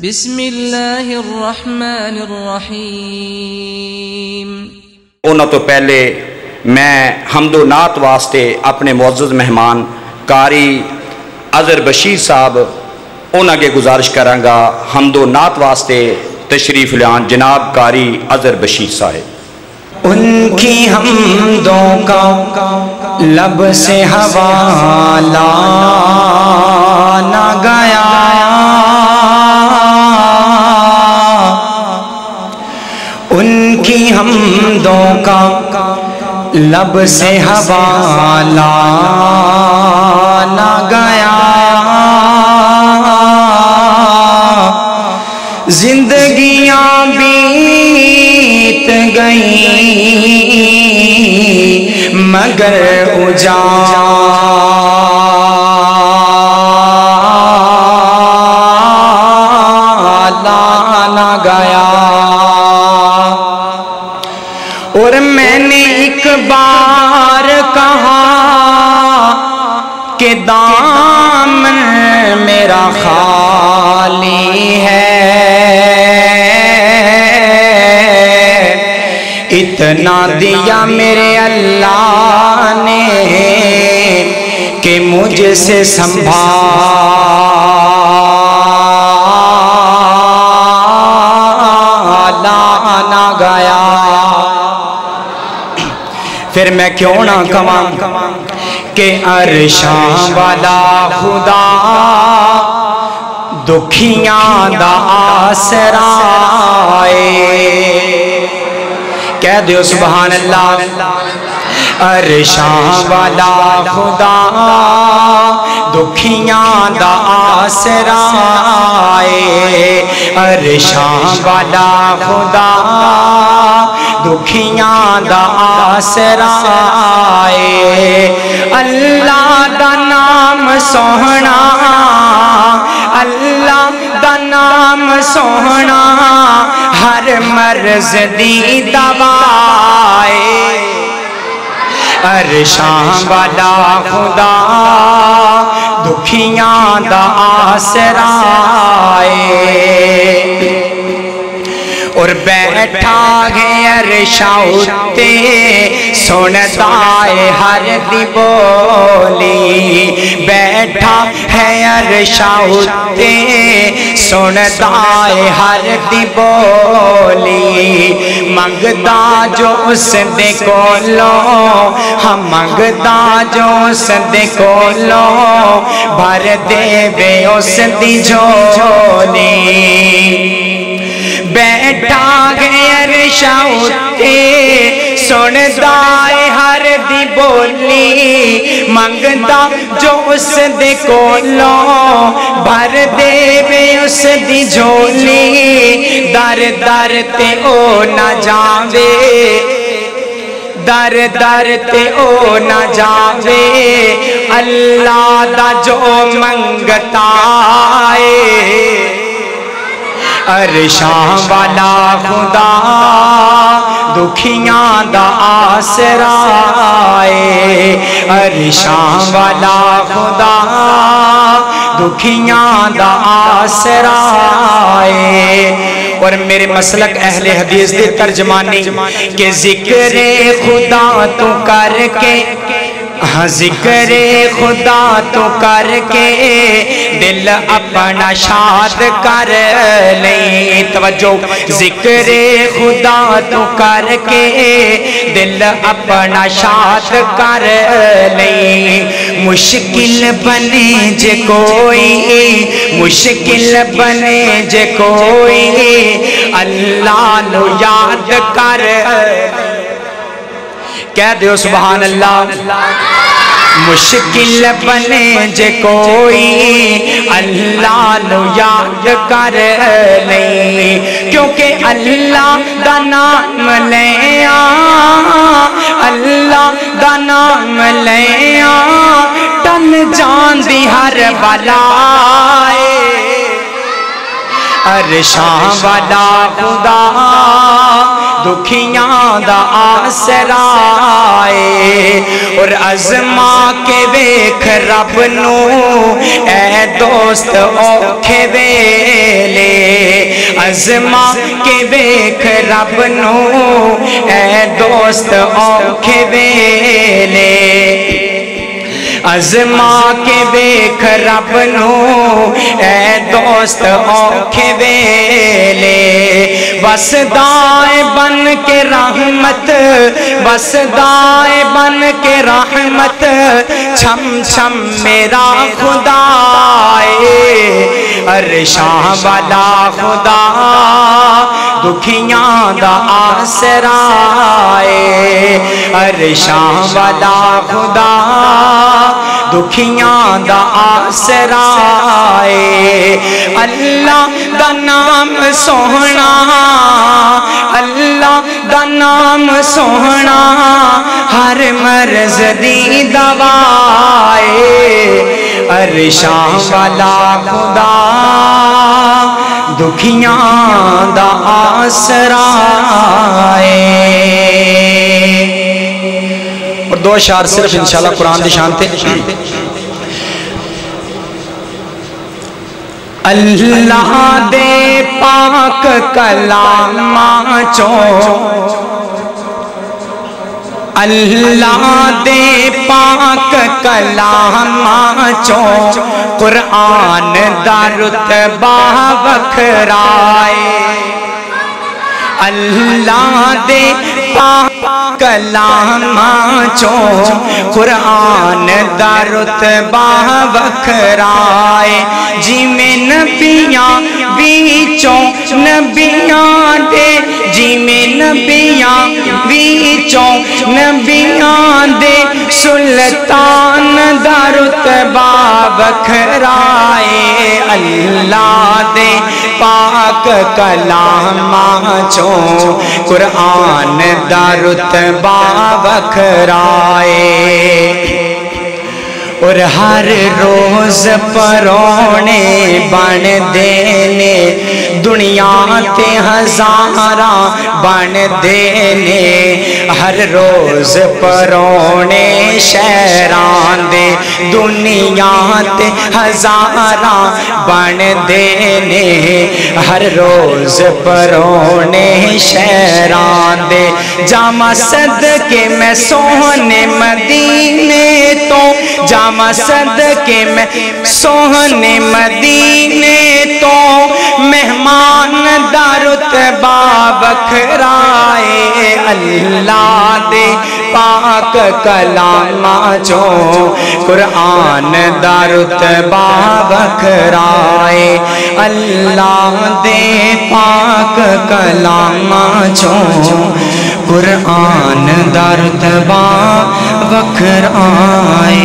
بسم اللہ الرحمن الرحیم اونا تو پہلے میں حمد و نات واسطے اپنے معزز مہمان کاری عزر بشیر صاحب اونا کے گزارش کریں گا حمد و نات واسطے تشریف لیان جناب کاری عزر بشیر صاحب۔ ان کی حمدوں کا لب سے ہوا لانا گئے لب سے حوالہ نہ گیا۔ زندگیاں بیت گئیں مگر اجالا میرا خالی ہے۔ اتنا دیا میرے اللہ نے کہ مجھ سے سنبھالا نہ گیا۔ پھر میں کیوں نہ کماں کہ عرشاں والا خدا۔ دکھیاں دا آسرائے کہہ دیو سبحان اللہ عرشاں والا خدا دکھیاں دا آسرائے عرشاں والا خدا دکھیاں دا آسرائے اللہ دا نام سوہنا نام سوہنا ہر مرض دی دوائے۔ عرشاں والا خدا، دکھیاں دا آسرائے۔ اور بیٹھا گئے عرشاں اتے، سنتا ہے ہر دی بولی۔ بیٹھا ہے عرشاں اتے ہے ہر دی بولی، منگتا جو اس دے کولو، ہم منگتا جو اس دے کولو، بھر دے بے اس دی جھولی۔ بیٹھا گئے عرشاں اتے سنتا بولی منگتا جو اس دے کولو بھر دے بے اس دی جھولی در در تے او نہ جاوے در در تے او نہ جاوے اللہ دا جو منگتا ہے عرشاں والا خدا، دکھیاں دا آسرائے عرشاں والا خدا، دکھیاں دا آسرائے اور میرے مسلک اہل حدیث دے ترجمانی کہ ذکر خدا تو کر کے ہاں ذکر خدا تو کر کے دل اپنا شاد کر لیں توجہ، ذکر خدا تو کر کے دل اپنا شاد کر لیں مشکل بنے جے کوئی، مشکل بنے جے کوئی۔ اللہ نو یاد کر۔ کہہ دیو سبحان اللہ مشکل بنے جے کوئی اللہ نو یاد کر لیں کیونکہ اللہ دا نام لیا اللہ دا نام لیا ٹن جان دی ہر بلائے عرشاں والا خدا۔ دکھیاں دا آسرائے اور ازما کے ویکھ رب نو، اے دوست اوکھے ویلے۔ ازما کے ویکھ رب نو، اے دوست اوکھے ویلے۔ ازما کے بیک رب نو اے دوست اوکھے ویلے۔ بس دائے بن کے رحمت، بس دائے بن کے رحمت، چھم چھم میرا خدا ارشاہ والا خدا، دکھیاں دا آسرائے۔ ارشاہ والا خدا دکھیاں دا آسرائے اللہ دا نام سونا اللہ دا نام سونا ہر مرض دی دوائے ارشاں والا خدا دکھیاں دا آسرائے اور دو اشار صرف انشاءاللہ قرآن شان تھے اللہ دے پاک کلام چو اللہ دے پاک کلام چو قرآن دا رتبہ وکھرائے اللہ دے پاک کلام چو قرآن دا رتبہ وکھرائے۔ جی میں نبیاں بیچوں نبیاں دے۔ جی میں نبیاں بیچوں نبیاں دے۔ سلطان دا رتبہ وکھرائے۔ پاک کلام چو قرآن دا رتبہ وکھرائے۔ اور ہر روز پرونے بن دینے، دنیا تے ہزاراں بن دینے۔ ہر روز پرونے شہران دے، دنیا تے ہزاراں بن دینے۔ ہر روز پرونے شہران دے۔ جامع صدقے میں سوہنے مدینے تو۔ جامع صدقے میں سوہنے مدینے مہمان دارت بکھرائے اللہ دے پاک کلام چو قرآن دارت بکھرائے اللہ دے پاک کلام چو قرآن دارت وکھرائے